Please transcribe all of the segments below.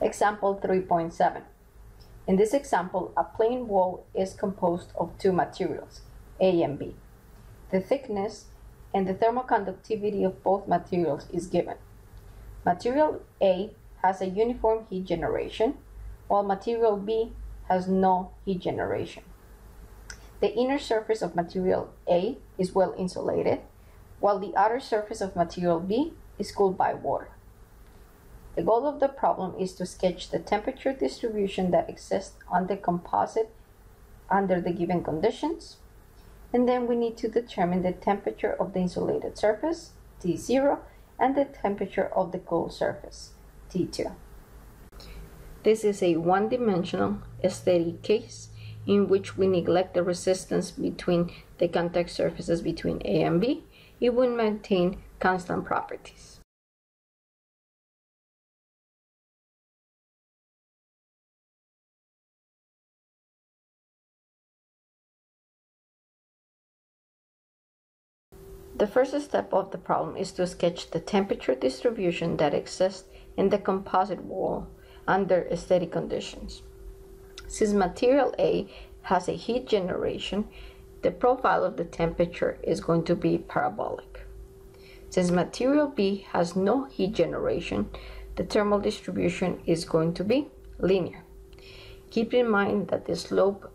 Example 3.7. In this example, a plane wall is composed of two materials, A and B. The thickness and the thermal conductivity of both materials is given. Material A has a uniform heat generation, while material B has no heat generation. The inner surface of material A is well insulated, while the outer surface of material B is cooled by water. The goal of the problem is to sketch the temperature distribution that exists on the composite under the given conditions. And then we need to determine the temperature of the insulated surface, T0, and the temperature of the cold surface, T2. This is a one-dimensional aesthetic case in which we neglect the resistance between the contact surfaces between A and B. It will maintain constant properties. The first step of the problem is to sketch the temperature distribution that exists in the composite wall under aesthetic conditions. Since material A has a heat generation, the profile of the temperature is going to be parabolic. Since material B has no heat generation, the thermal distribution is going to be linear. Keep in mind that the slope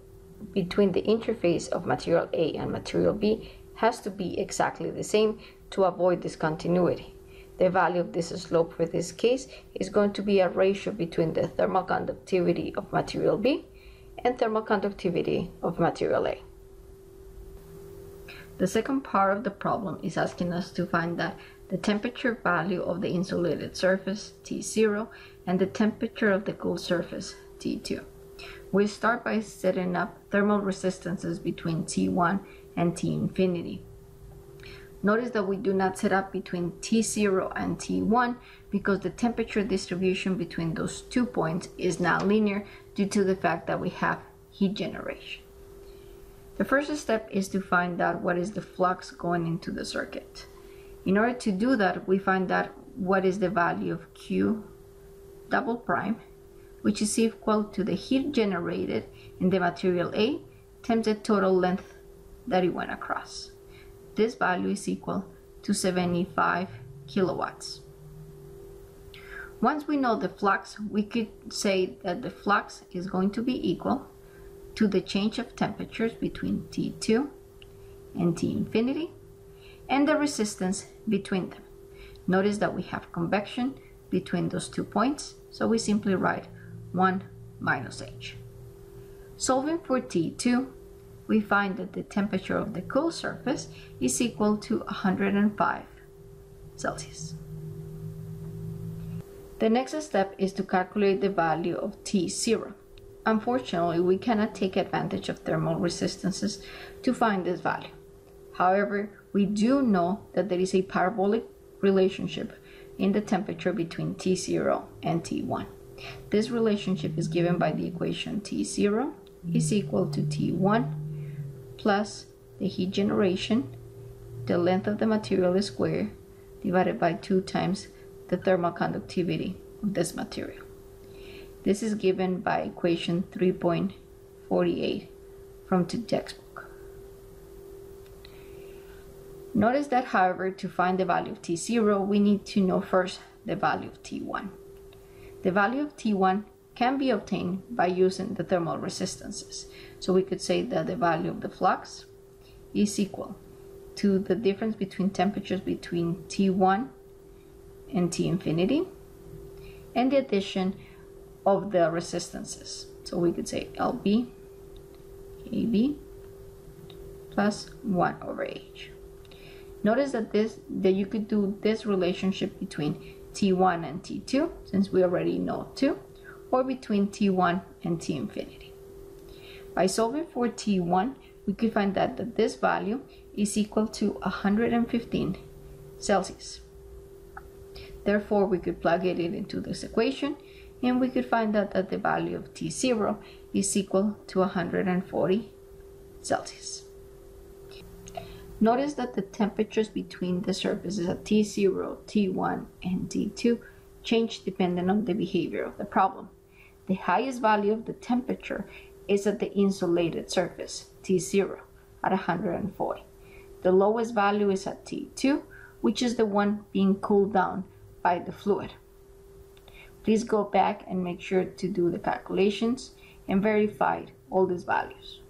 between the interface of material A and material B has to be exactly the same to avoid discontinuity. The value of this slope for this case is going to be a ratio between the thermal conductivity of material B and thermal conductivity of material A. The second part of the problem is asking us to find that the temperature value of the insulated surface, T0, and the temperature of the cool surface, T2. We start by setting up thermal resistances between T1 and T infinity. Notice that we do not set up between T0 and T1 because the temperature distribution between those two points is not linear due to the fact that we have heat generation. The first step is to find out what is the flux going into the circuit. In order to do that, we find out what is the value of Q double prime, which is equal to the heat generated in the material A times the total length that it went across. This value is equal to 75 kilowatts. Once we know the flux, we could say that the flux is going to be equal to the change of temperatures between T2 and T infinity and the resistance between them. Notice that we have convection between those two points, so we simply write 1 minus h. Solving for T2, we find that the temperature of the cool surface is equal to 105 Celsius. The next step is to calculate the value of T0. Unfortunately, we cannot take advantage of thermal resistances to find this value. However, we do know that there is a parabolic relationship in the temperature between T0 and T1. This relationship is given by the equation T0 is hmm. equal to T1 plus the heat generation, the length of the material square, divided by 2 times the thermal conductivity of this material. This is given by equation 3.48 from the textbook. Notice that, however, to find the value of T0, we need to know first the value of T1. The value of T1 can be obtained by using the thermal resistances. So we could say that the value of the flux is equal to the difference between temperatures between T1 and T infinity and the addition of the resistances. So we could say LB KB plus 1 over H. Notice that this that you could do this relationship between T1 and T2 since we already know 2 or between T1 and T infinity. By solving for T1, we could find that, this value is equal to 115 Celsius. Therefore, we could plug it in into this equation and we could find that the value of T0 is equal to 140 Celsius. Notice that the temperatures between the surfaces at T0, T1, and T2 change depending on the behavior of the problem. The highest value of the temperature is at the insulated surface, T0, at 140. The lowest value is at T2, which is the one being cooled down by the fluid. Please go back and make sure to do the calculations and verify all these values.